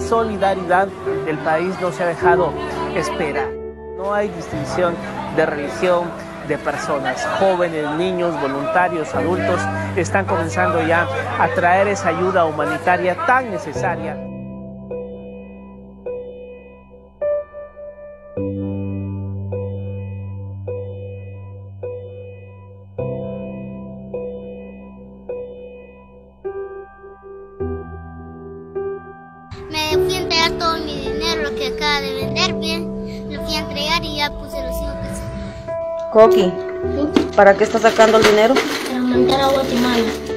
solidaridad del país no se ha dejado esperar. No hay distinción de religión, de personas, jóvenes, niños, voluntarios, adultos, están comenzando ya a traer esa ayuda humanitaria tan necesaria. Lo que acaba de vender bien, lo fui a entregar y ya puse los cinco pesos. Coqui, ¿para qué estás sacando el dinero? Para mandar a Guatemala.